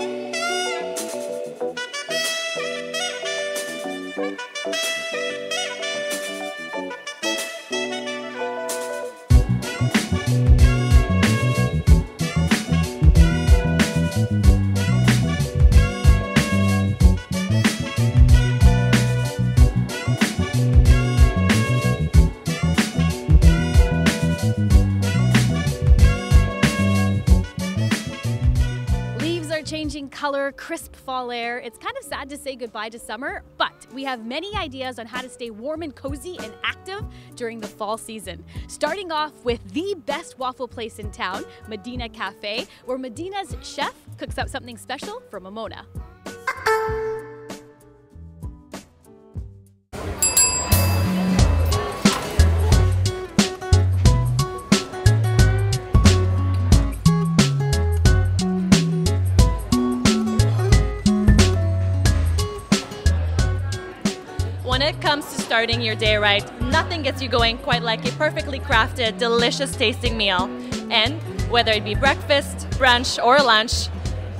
Leaves color, crisp fall air. It's kind of sad to say goodbye to summer, but we have many ideas on how to stay warm and cozy and active during the fall season. Starting off with the best waffle place in town, Medina Cafe, where Medina's chef cooks up something special for Momona. Starting your day right, nothing gets you going quite like a perfectly crafted, delicious tasting meal. And whether it be breakfast, brunch, or lunch,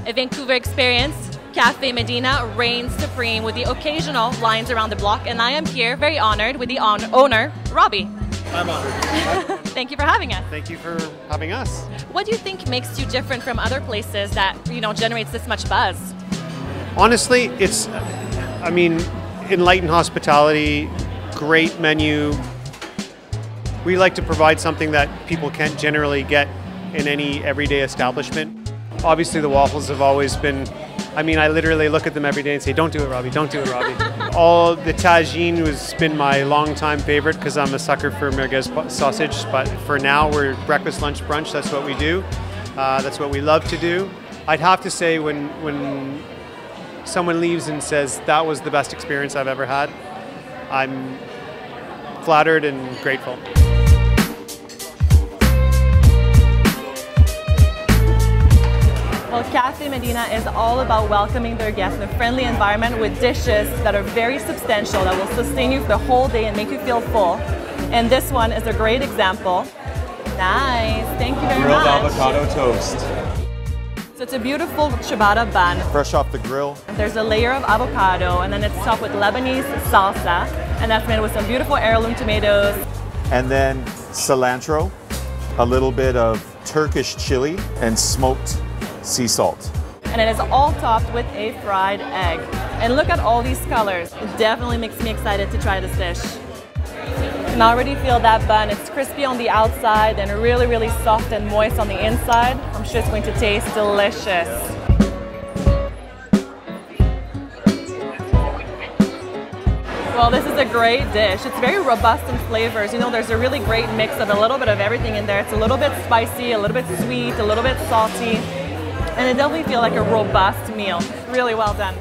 a Vancouver experience, Cafe Medina reigns supreme with the occasional lines around the block. And I am here very honored with the on- owner, Robbie. I'm honored. Thank you for having us. Thank you for having us. What do you think makes you different from other places that, you know, generates this much buzz? Honestly, it's, I mean, enlightened hospitality, great menu. We like to provide something that people can't generally get in any everyday establishment. Obviously, the waffles have always been. I mean, I literally look at them every day and say, "Don't do it, Robbie. Don't do it, Robbie." All the tagine has been my long-time favorite because I'm a sucker for merguez sausage. But for now, we're breakfast, lunch, brunch. That's what we do. Uh, that's what we love to do. I'd have to say when when someone leaves and says that was the best experience I've ever had, I'm flattered and grateful. Well, Cafe Medina is all about welcoming their guests in a friendly environment with dishes that are very substantial, that will sustain you for the whole day and make you feel full. And this one is a great example. Nice, thank you very Grilled much. avocado toast. So it's a beautiful ciabatta bun. Fresh off the grill. There's a layer of avocado, and then it's topped with Lebanese salsa, and that's made with some beautiful heirloom tomatoes. And then cilantro, a little bit of Turkish chili, and smoked sea salt. and it is all topped with a fried egg. And look at all these colors. It definitely makes me excited to try this dish. Can already feel that bun. It's crispy on the outside and really, really soft and moist on the inside. I'm sure it's going to taste delicious. Well, this is a great dish. It's very robust in flavors. You know, there's a really great mix of a little bit of everything in there. It's a little bit spicy, a little bit sweet, a little bit salty, and it definitely feels like a robust meal. Really well done.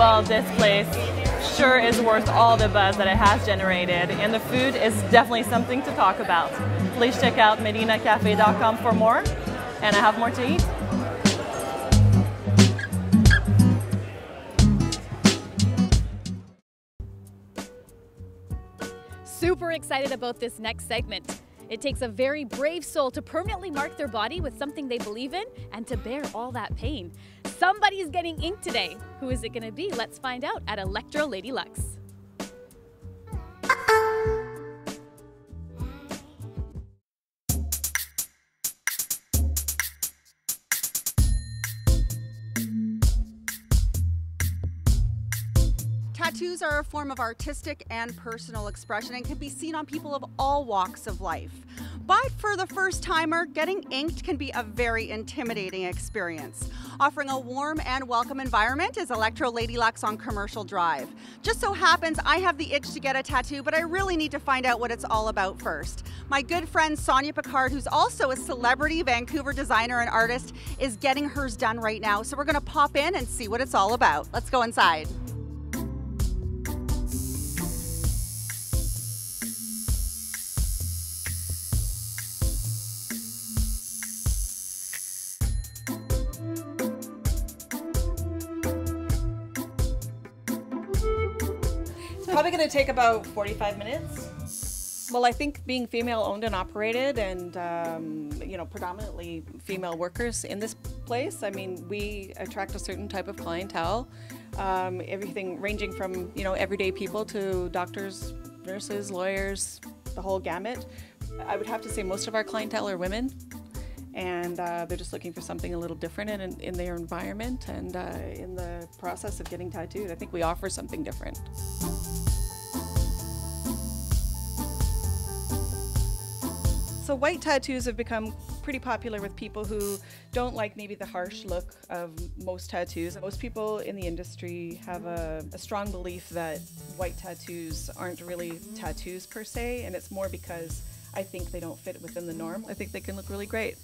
Well, this place sure is worth all the buzz that it has generated, and the food is definitely something to talk about. Please check out medinacafe.com for more, and I have more to eat. Super excited about this next segment. It takes a very brave soul to permanently mark their body with something they believe in and to bear all that pain. Somebody's getting ink today. Who is it going to be? Let's find out at Electro Lady Lux. Tattoos are a form of artistic and personal expression and can be seen on people of all walks of life. But for the first timer, getting inked can be a very intimidating experience. Offering a warm and welcome environment is Electro Lady Lux on Commercial Drive. Just so happens I have the itch to get a tattoo, but I really need to find out what it's all about first. My good friend Sonia Picard, who's also a celebrity Vancouver designer and artist, is getting hers done right now. So we're gonna pop in and see what it's all about. Let's go inside. Probably going to take about 45 minutes. Well, I think being female owned and operated and, um, you know, predominantly female workers in this place, I mean, we attract a certain type of clientele. Um, everything ranging from, you know, everyday people to doctors, nurses, lawyers, the whole gamut. I would have to say most of our clientele are women and uh, they're just looking for something a little different in, in their environment and uh, in the process of getting tattooed. I think we offer something different. So white tattoos have become pretty popular with people who don't like maybe the harsh look of most tattoos. Most people in the industry have a, a strong belief that white tattoos aren't really tattoos per se, and it's more because I think they don't fit within the norm. I think they can look really great.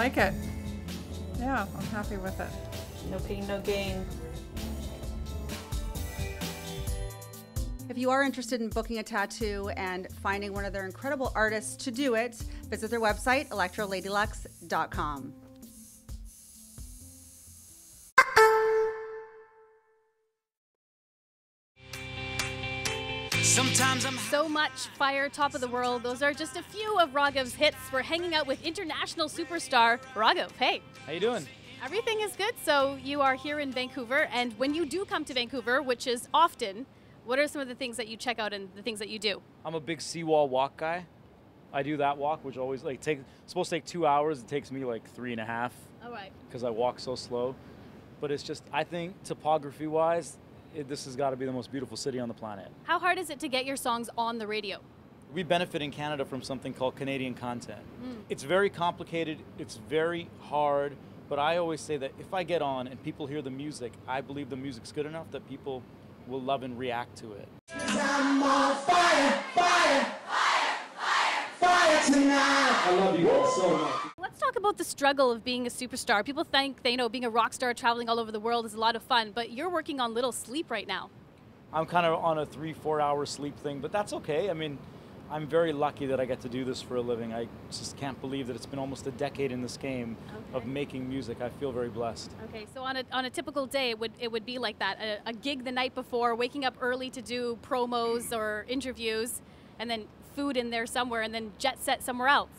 Like it. Yeah, I'm happy with it. No pain, no gain. If you are interested in booking a tattoo and finding one of their incredible artists to do it, visit their website, electroladylux.com. Sometimes I'm so much fire, top of the world. Those are just a few of Raghav's hits. We're hanging out with international superstar Raghav. Hey. How you doing? Everything is good. So you are here in Vancouver, and when you do come to Vancouver, which is often, what are some of the things that you check out and the things that you do? I'm a big seawall walk guy. I do that walk, which always like take supposed to take two hours. It takes me like three and a half. All right. Because I walk so slow, but it's just I think topography wise, it, this has got to be the most beautiful city on the planet. How hard is it to get your songs on the radio? We benefit in Canada from something called Canadian content. Mm. It's very complicated. It's very hard. But I always say that if I get on and people hear the music, I believe the music's good enough that people will love and react to it. I love you all so much. About the struggle of being a superstar. People think they you know being a rock star traveling all over the world is a lot of fun, but you're working on little sleep right now. I'm kind of on a three, four hour sleep thing, but that's okay. I mean, I'm very lucky that I get to do this for a living. I just can't believe that it's been almost a decade in this game Okay. of making music. I feel very blessed. Okay, so on a, on a typical day, it would it would be like that: a, a gig the night before, waking up early to do promos or interviews, and then food in there somewhere, and then jet set somewhere else.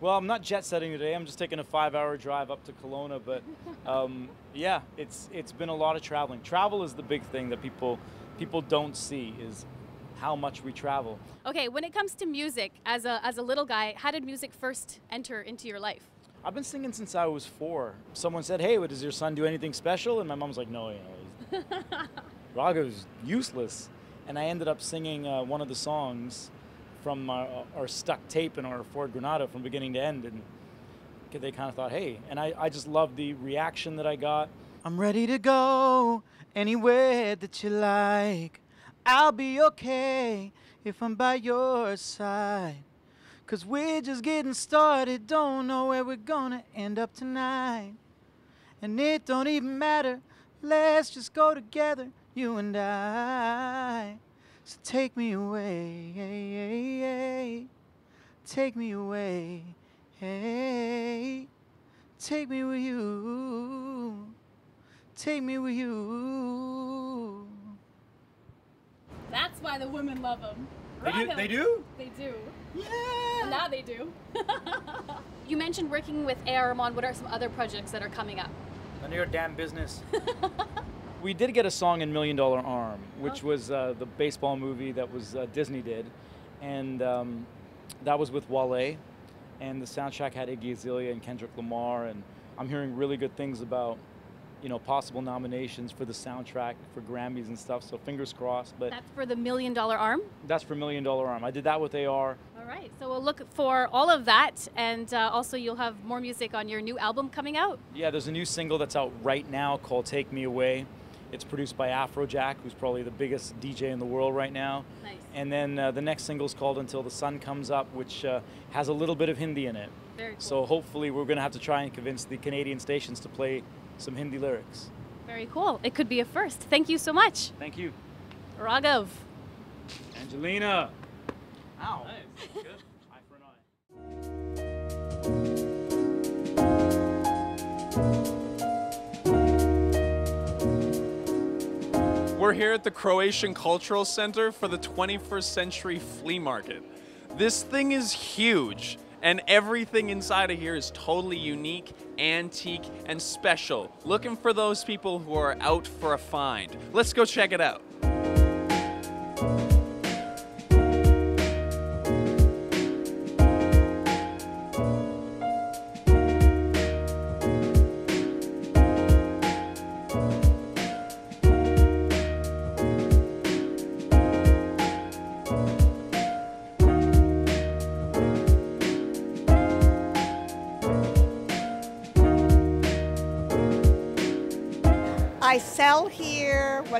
Well, I'm not jet setting today. I'm just taking a five hour drive up to Kelowna, but um, yeah, it's it's been a lot of traveling. Travel is the big thing that people people don't see is how much we travel. Okay, when it comes to music, as a as a little guy, how did music first enter into your life? I've been singing since I was four. Someone said, "Hey, what, does your son do anything special?" And my mom's like, "No, you know, Raghav's useless." And I ended up singing uh, one of the songs from our, our stuck tape in our Ford Granada from beginning to end, and they kind of thought, "Hey," and I, I just loved the reaction that I got. I'm ready to go anywhere that you like. I'll be okay if I'm by your side. Cause we're just getting started, don't know where we're gonna end up tonight. And it don't even matter, let's just go together, you and I. So take me away, take me away, Hey. take me with you, take me with you. That's why the women love him. They do- they do? They do. Yeah. Now they do. you mentioned working with AR Rahman. What are some other projects that are coming up? None of your damn business. we did get a song in Million Dollar Arm, which was uh, the baseball movie that was uh, Disney did, and um, that was with Wale, and the soundtrack had Iggy Azalea and Kendrick Lamar, and I'm hearing really good things about, you know, possible nominations for the soundtrack for Grammys and stuff. So fingers crossed. But That's for the Million Dollar Arm. that's for Million Dollar Arm. I did that with AR. All right, so we'll look for all of that, and uh, also you'll have more music on your new album coming out. Yeah, there's a new single that's out right now called Take Me Away. It's produced by Afrojack, who's probably the biggest DJ in the world right now. Nice. And then uh, the next single is called Until the Sun Comes Up, which uh, has a little bit of Hindi in it. Very cool. So hopefully we're going to have to try and convince the Canadian stations to play some Hindi lyrics. Very cool. It could be a first. Thank you so much, Thank you. Raghav. Angelina. Ow. Nice. We're here at the Croatian Cultural Center for the 21st Century Flea Market. This thing is huge, and everything inside of here is totally unique, antique, and special. Looking for those people who are out for a find. Let's go check it out.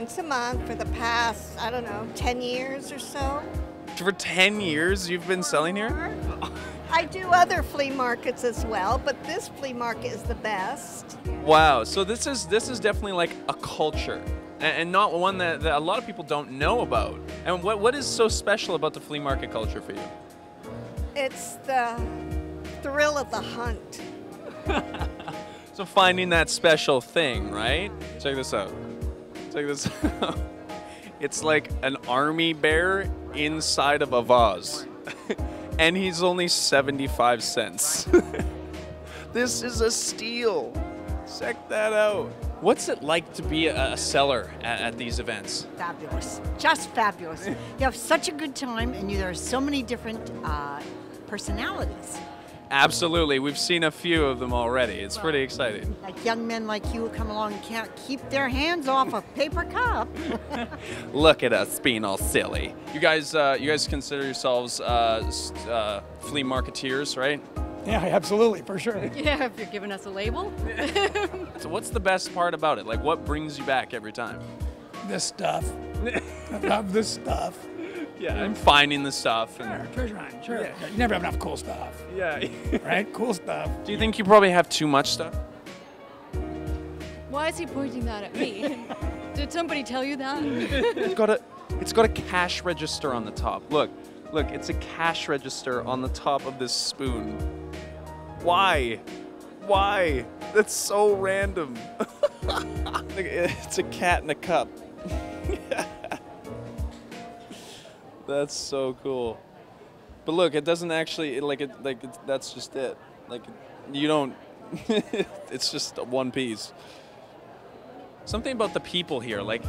Once a month for the past, I don't know, 10 years or so. For 10 years, you've been selling here? I do other flea markets as well, but this flea market is the best. Wow. So this is this is definitely like a culture, and not one that, that a lot of people don't know about. And what what is so special about the flea market culture for you? It's the thrill of the hunt. So finding that special thing, right? Check this out. Check this out. It's like an army bear inside of a vase. and he's only 75 cents. this is a steal. Check that out. What's it like to be a, a seller at, at these events? Fabulous. Just fabulous. You have such a good time, and you, there are so many different uh, personalities. Absolutely. We've seen a few of them already. It's pretty exciting. Like young men like you who come along and can't keep their hands off a paper cup. Look at us being all silly. You guys, uh, you guys consider yourselves uh, uh, flea marketeers, right? Yeah, absolutely, for sure. Yeah, if you're giving us a label. So what's the best part about it? Like, what brings you back every time? This stuff. I love this stuff. Yeah, I'm finding the stuff. And, Treasure hunt, sure. Yeah, you never have enough cool stuff. yeah. Right? Cool stuff. Do you think you probably have too much stuff? Why is he pointing that at me? Did somebody tell you that? it's got a, it's got a cash register on the top. Look, look, it's a cash register on the top of this spoon. Why? Why? That's so random. It's a cat in a cup. That's so cool. But look, it doesn't actually it, like it like it, that's just it. Like you don't. it's just one piece. Something about the people here, like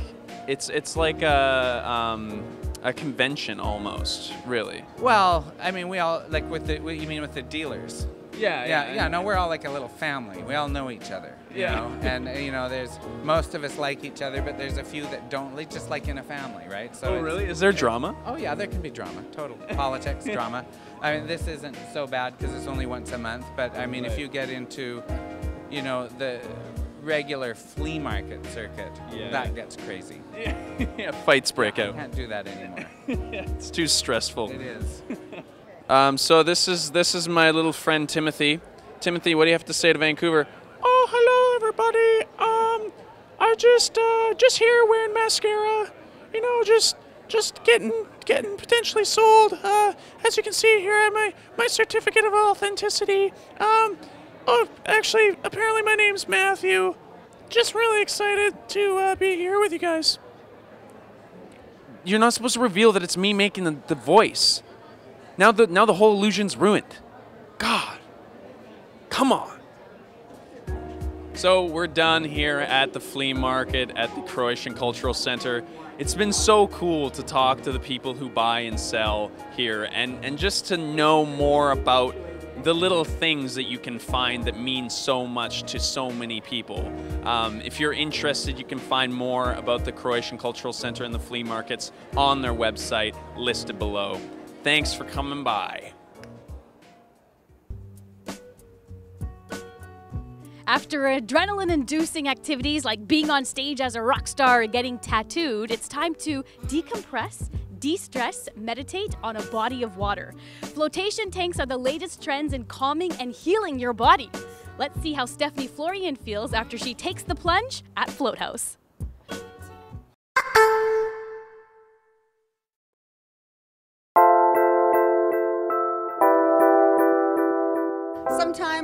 it's it's like a um, a convention almost, really. Well, I mean, we all like with the. What you mean with the dealers? Yeah, yeah, yeah, yeah. No, we're all like a little family. We all know each other. You Yeah. know? and you know, there's most of us like each other, but there's a few that don't. Like just like in a family, right? Oh, really? Is there drama? Oh yeah, there can be drama. Totally. Politics, drama. I mean, this isn't so bad because it's only once a month. But I mean, if you get into, you know, the regular flea market circuit, Yeah. that gets crazy. yeah, fights break I out. can't do that anymore. It's too stressful. It is. Um, so this is this is my little friend Timothy. Timothy, what do you have to say to Vancouver? Oh, hello everybody. Um, I just uh, just here wearing mascara. You know, just just getting getting potentially sold. Uh, as you can see here, I have my my certificate of authenticity. Um, oh, actually, apparently my name's Matthew. Just really excited to uh, be here with you guys. You're not supposed to reveal that it's me making the, the voice. Now the now the whole illusion's ruined. God. Come on. So we're done here at the flea market at the Croatian Cultural Center. It's been so cool to talk to the people who buy and sell here and, and just to know more about the little things that you can find that mean so much to so many people. Um, if you're interested, you can find more about the Croatian Cultural Center and the flea markets on their website listed below. Thanks for coming by. After adrenaline inducing activities like being on stage as a rock star or getting tattooed, it's time to decompress de stress, meditate on a body of water. Flotation tanks are the latest trends in calming and healing your body. Let's see how Stephanie Florian feels after she takes the plunge at Float House.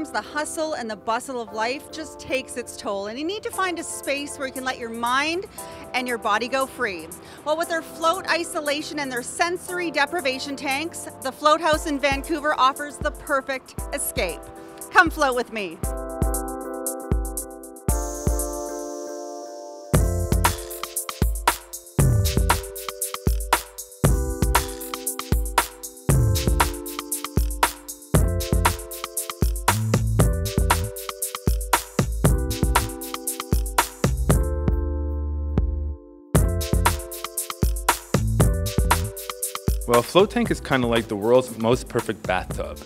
Sometimes the hustle and the bustle of life just takes its toll, and you need to find a space where you can let your mind and your body go free. Well, with their float isolation and their sensory deprivation tanks, the Float House in Vancouver offers the perfect escape. Come float with me. Well, a float tank is kind of like the world's most perfect bathtub.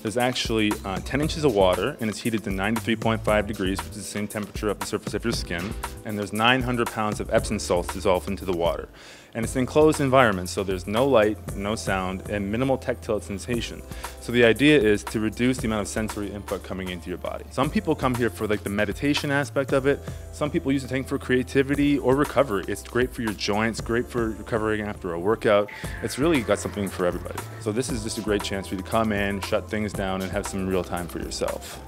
There's actually uh, 10 inches of water and it's heated to 93.5 degrees, which is the same temperature of the surface of your skin. And there's 900 pounds of Epsom salts dissolved into the water. And it's an enclosed environment, so there's no light, no sound, and minimal tactile sensation. So the idea is to reduce the amount of sensory input coming into your body. Some people come here for like the meditation aspect of it. Some people use the tank for creativity or recovery. It's great for your joints, great for recovering after a workout. It's really got something for everybody. So this is just a great chance for you to come in, shut things down, and have some real time for yourself.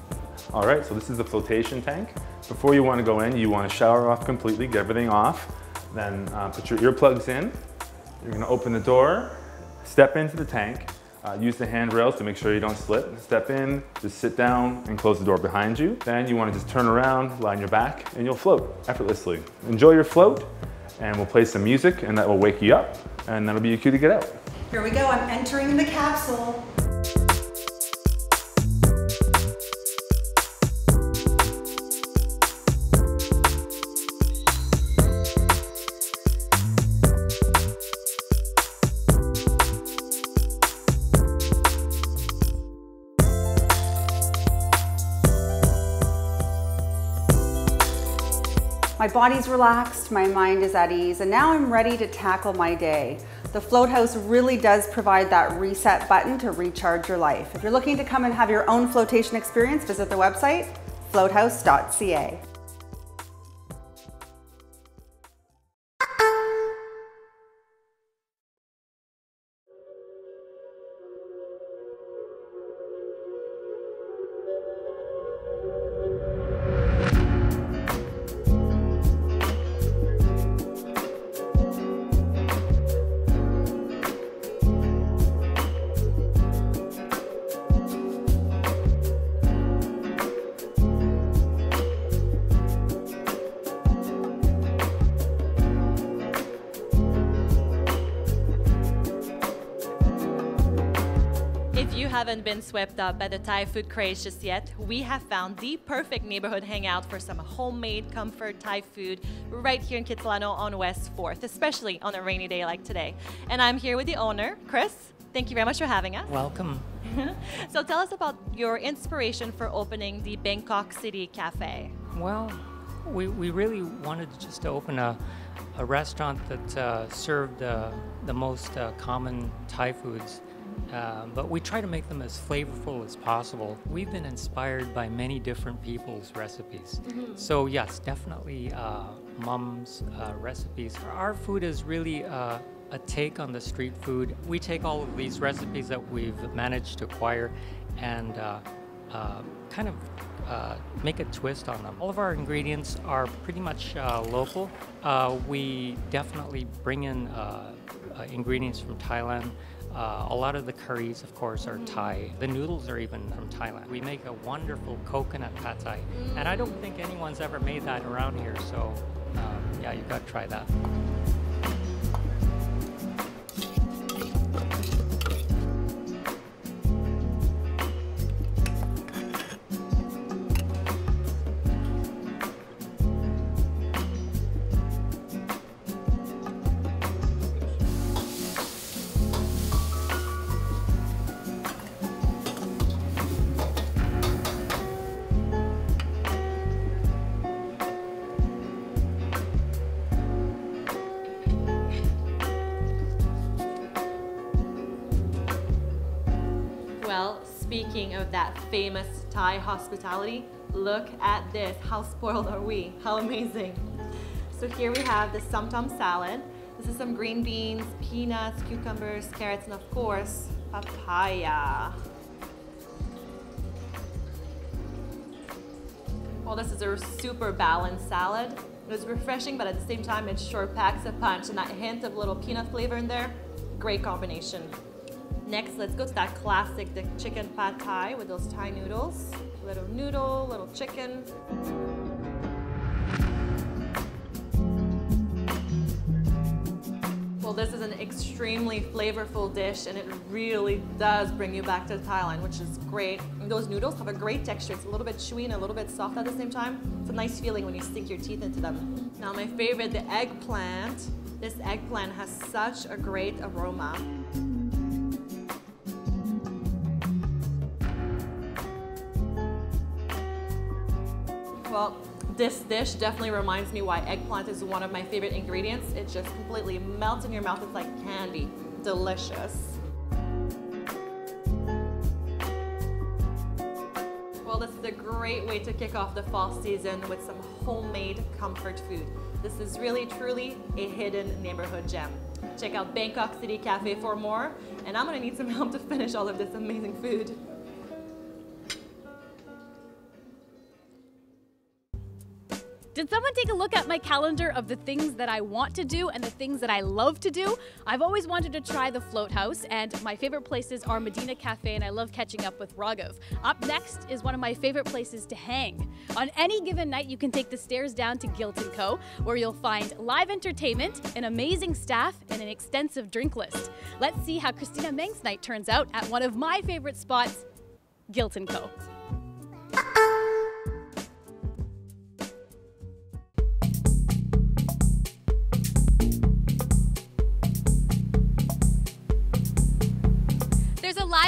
All right, so this is the flotation tank. Before you want to go in, you want to shower off completely, get everything off. Then uh, put your earplugs in. You're gonna open the door, step into the tank, uh, use the handrails to make sure you don't slip. Step in, just sit down and close the door behind you. Then you wanna just turn around, lie on your back, and you'll float effortlessly. Enjoy your float, and we'll play some music, and that will wake you up, and that'll be your cue to get out. Here we go, I'm entering the capsule. My body's relaxed, my mind is at ease, and now I'm ready to tackle my day. The Float House really does provide that reset button to recharge your life. If you're looking to come and have your own flotation experience, visit the website floathouse.ca. haven't been swept up by the Thai food craze just yet, we have found the perfect neighborhood hangout for some homemade comfort Thai food right here in Kitsilano on West 4th, especially on a rainy day like today. And I'm here with the owner, Chris. Thank you very much for having us. Welcome. so tell us about your inspiration for opening the Bangkok City Cafe. Well, we, we really wanted just to open a, a restaurant that uh, served uh, the most uh, common Thai foods. Uh, but we try to make them as flavorful as possible. We've been inspired by many different people's recipes. Mhm. So, yes, definitely uh, mom's uh, recipes. Our food is really uh, a take on the street food. We take all of these recipes that we've managed to acquire and uh, uh, kind of uh, make a twist on them. All of our ingredients are pretty much uh, local. Uh, we definitely bring in uh, uh, ingredients from Thailand. Uh, a lot of the curries, of course, are Thai. The noodles are even from Thailand. We make a wonderful coconut pad thai, and I don't think anyone's ever made that around here. So, um, yeah, you've got to try that. Speaking of that famous Thai hospitality, look at this. How spoiled are we? How amazing. So here we have the som tam salad. This is some green beans, peanuts, cucumbers, carrots, and of course, papaya. Well, this is a super balanced salad. It's refreshing, but at the same time, it sure packs a punch and that hint of little peanut flavor in there. Great combination. Next, let's go to that classic, the chicken pad thai with those Thai noodles. Little noodle, little chicken. Well, this is an extremely flavorful dish and it really does bring you back to Thailand, which is great. And those noodles have a great texture. It's a little bit chewy and a little bit soft at the same time. It's a nice feeling when you sink your teeth into them. Now my favorite, the eggplant. This eggplant has such a great aroma. Well, this dish definitely reminds me why eggplant is one of my favorite ingredients. It just completely melts in your mouth. It's like candy. Delicious. Well, this is a great way to kick off the fall season with some homemade comfort food. This is really, truly a hidden neighborhood gem. Check out Bangkok City Cafe for more, and I'm gonna need some help to finish all of this amazing food. Did someone take a look at my calendar of the things that I want to do and the things that I love to do? I've always wanted to try the Float House, and my favorite places are Medina Cafe, and I love catching up with Raghav. Up next is one of my favorite places to hang. On any given night, you can take the stairs down to Guilt & Co., where you'll find live entertainment, an amazing staff, and an extensive drink list. Let's see how Christina Meng's night turns out at one of my favorite spots, Guilt & Co.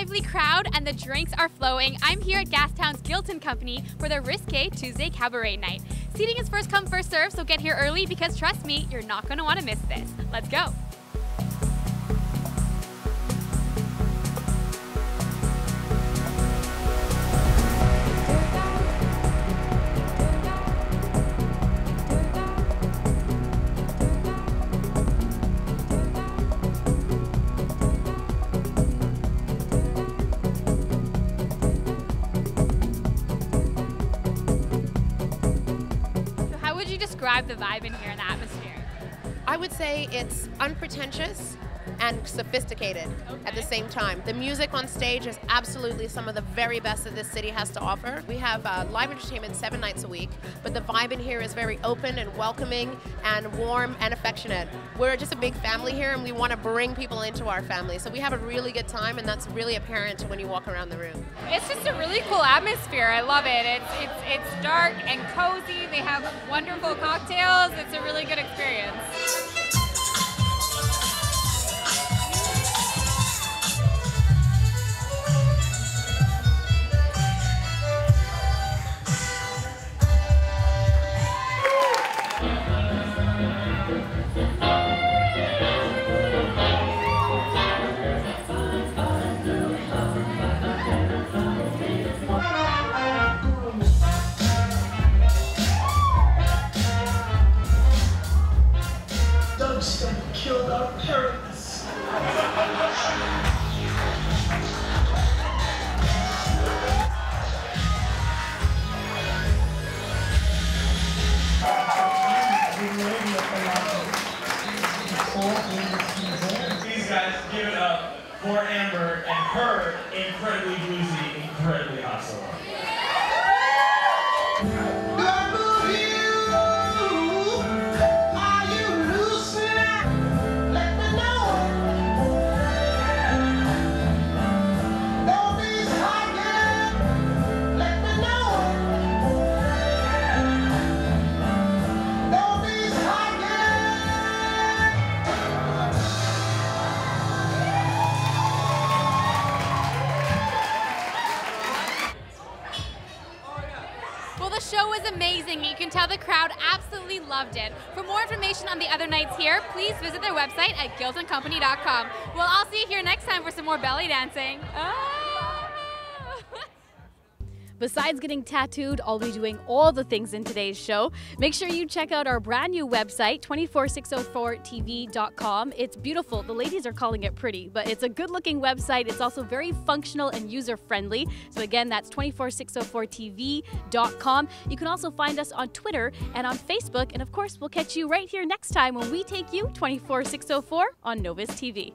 lively crowd and the drinks are flowing. I'm here at Gastown's Guilt and Company for the Risque Tuesday Cabaret Night. Seating is first come, first serve, so get here early because trust me, you're not going to want to miss this. Let's go. Describe the vibe in here and the atmosphere? I would say it's unpretentious and sophisticated at the same time. The music on stage is absolutely some of the very best that this city has to offer. We have uh, live entertainment seven nights a week, but the vibe in here is very open and welcoming and warm and affectionate. We're just a big family here and we want to bring people into our family. So we have a really good time and that's really apparent when you walk around the room. It's just a really cool atmosphere. I love it. It's it's it's dark and cozy. They have wonderful cocktails. It's a really good experience. Amazing. You can tell the crowd absolutely loved it. For more information on the other nights here, please visit their website at guiltandcompany.com. Well, I'll see you here next time for some more belly dancing. Besides getting tattooed, I'll be doing all the things in today's show. Make sure you check out our brand new website, 24604tv.com. It's beautiful. The ladies are calling it pretty, but it's a good looking website. It's also very functional and user friendly. So, again, that's 24604tv.com. You can also find us on Twitter and on Facebook. And of course, we'll catch you right here next time when we take you 24604 on Novus TV.